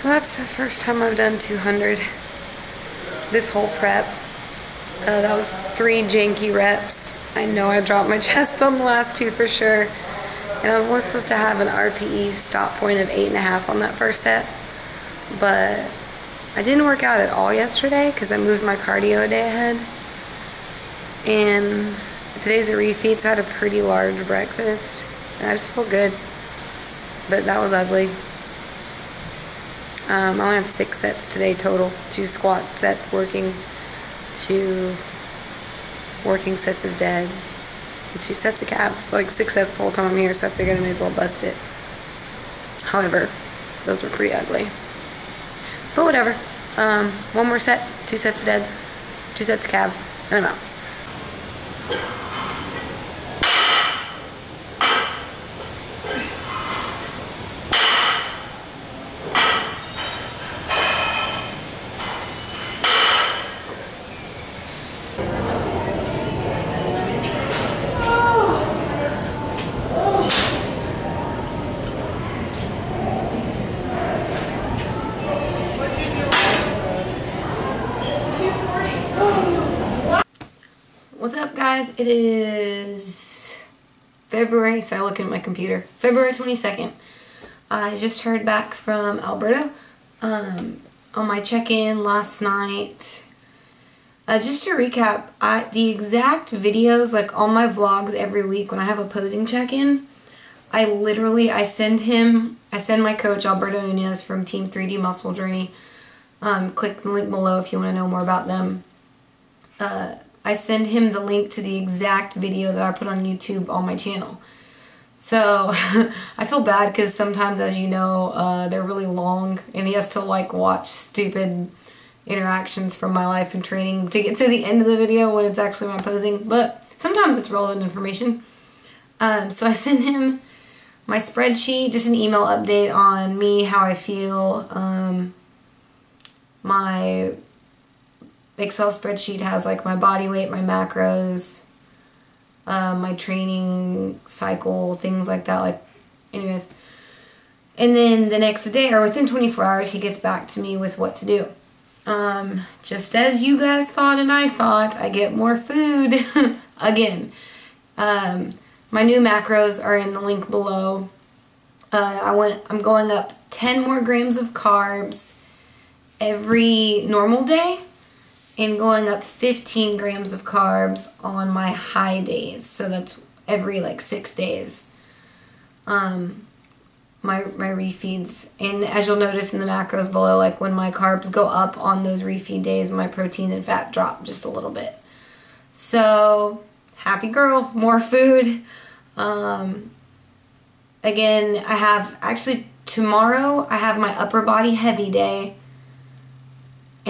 So that's the first time I've done 200 this whole prep. Uh, that was three janky reps. I know I dropped my chest on the last two for sure. And I was only supposed to have an RPE stop point of eight and a half on that first set. But I didn't work out at all yesterday because I moved my cardio a day ahead. And today's a refeed, so I had a pretty large breakfast. And I just feel good. But that was ugly. Um, I only have six sets today total. Two squat sets working, two working sets of deads, two sets of calves. So like six sets the whole time I'm here, so I figured I may as well bust it. However, those were pretty ugly. But whatever. Um, one more set, two sets of deads, two sets of calves, and I'm out. What's up, guys? It is February, so I look at my computer. February 22nd. I just heard back from Alberto um, on my check-in last night. Uh, just to recap, I, the exact videos, like all my vlogs every week when I have a posing check-in, I literally, I send him, I send my coach Alberto Nunez from Team 3D Muscle Journey. Um, click the link below if you want to know more about them. Uh, I send him the link to the exact video that I put on YouTube on my channel. So I feel bad because sometimes, as you know, uh, they're really long and he has to like watch stupid interactions from my life and training to get to the end of the video when it's actually my posing. But sometimes it's relevant information. Um, so I send him my spreadsheet, just an email update on me, how I feel, um, my Excel spreadsheet has like my body weight, my macros, uh, my training cycle, things like that. Like, anyways. And then the next day, or within 24 hours, he gets back to me with what to do. Um, just as you guys thought and I thought, I get more food again. Um, my new macros are in the link below. Uh, I went, I'm going up 10 more grams of carbs every normal day and going up 15 grams of carbs on my high days. So that's every like six days. Um, my my refeeds, and as you'll notice in the macros below, like when my carbs go up on those refeed days, my protein and fat drop just a little bit. So happy girl, more food. Um, again, I have actually tomorrow I have my upper body heavy day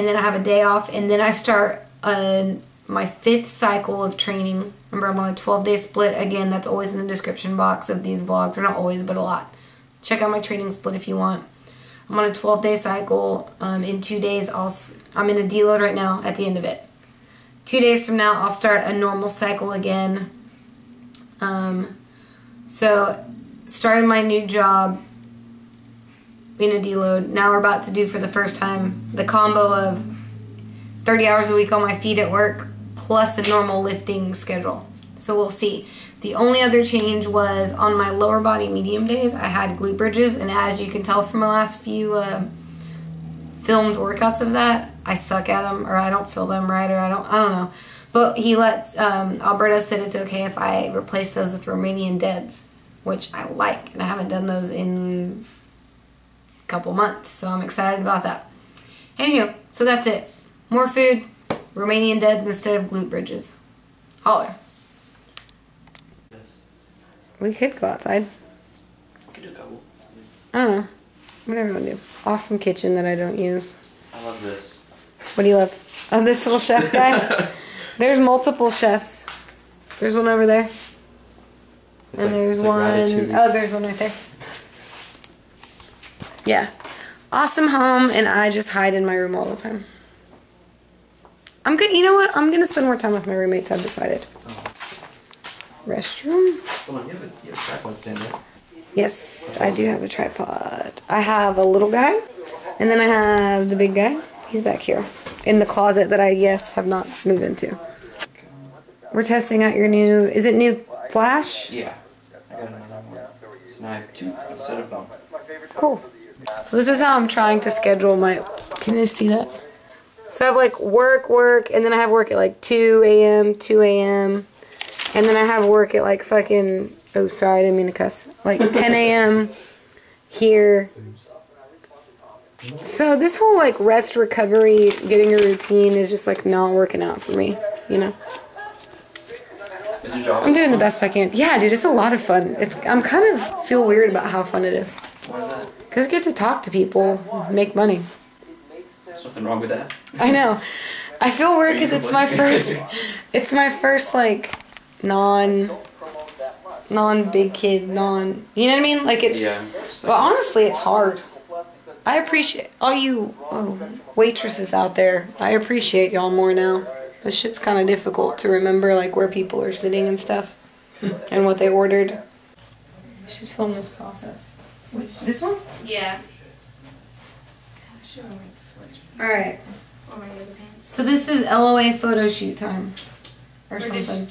and then I have a day off, and then I start uh, my fifth cycle of training. Remember, I'm on a 12 day split. Again, that's always in the description box of these vlogs, or not always, but a lot. Check out my training split if you want. I'm on a 12 day cycle. Um, in two days, I'll, I'm in a deload right now at the end of it. Two days from now, I'll start a normal cycle again. Um, so, starting my new job in a deload. Now we're about to do for the first time the combo of 30 hours a week on my feet at work plus a normal lifting schedule. So we'll see. The only other change was on my lower body medium days, I had glute bridges, and as you can tell from my last few uh, filmed workouts of that, I suck at them, or I don't feel them right, or I don't, I don't know. But he let, um, Alberto said it's okay if I replace those with Romanian deads, which I like, and I haven't done those in couple months. So I'm excited about that. Anywho, so that's it. More food, Romanian dead instead of glute bridges. Holler. We could go outside. Could do a couple. I don't know. Whatever you want to do. Awesome kitchen that I don't use. I love this. What do you love? Oh, this little chef guy? There's multiple chefs. There's one over there. It's and like- there's it's like one. Ratatouille. oh, there's one right there. Yeah. Awesome home, and I just hide in my room all the time. I'm good. You know what? I'm gonna spend more time with my roommates. I've decided. Oh. Restroom. Hold on, you have a, you have a tripod stand there. Yes, I do have a tripod. I have a little guy, And then I have the big guy. He's back here in the closet that I yes have not moved into. We're testing out your new. Is it new flash? Yeah. I got another one. So now I have two instead of one. Cool. So this is how I'm trying to schedule my. Can you see that? So I have like work, work, and then I have work at like 2 a.m., 2 a.m., and then I have work at like fucking. Oh, sorry, I didn't mean to cuss. Like 10 a.m. here. So this whole like rest, recovery, getting a routine is just like not working out for me. You know. Is your job? I'm doing the best I can. Yeah, dude, it's a lot of fun. It's I'm kind of feel weird about how fun it is. What is that? Cause I get to talk to people, make money. There's nothing wrong with that. I know. I feel weird because it's my first. It's my first like non non big kid non. You know what I mean? Like it's. Yeah. But honestly, it's hard. I appreciate all you oh, waitresses out there. I appreciate y'all more now. This shit's kind of difficult to remember, like where people are sitting and stuff, and what they ordered. Should film this process. Which this one? Yeah. All right. Or my other pants. So this is LOA photo shoot time, or something.